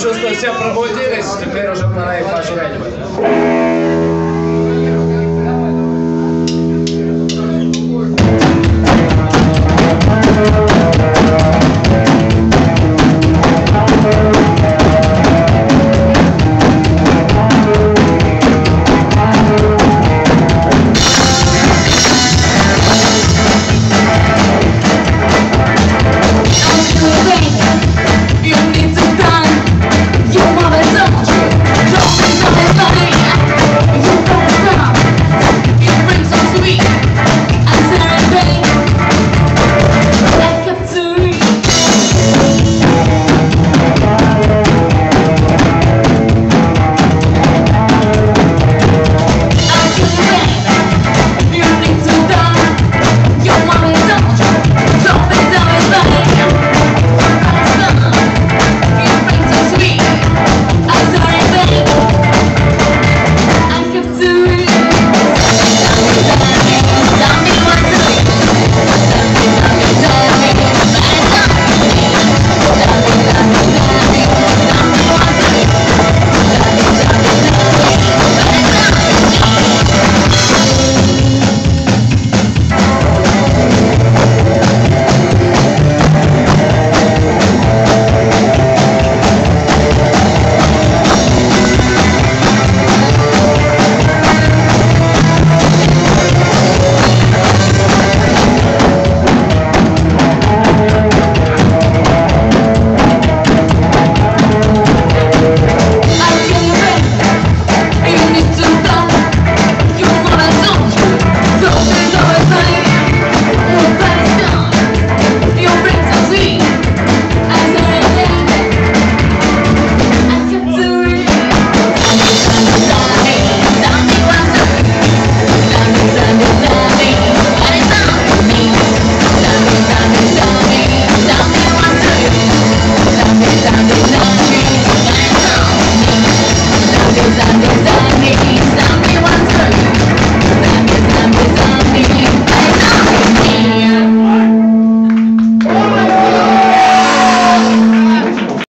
чувствую, все пробудились, теперь уже пора и пожрать.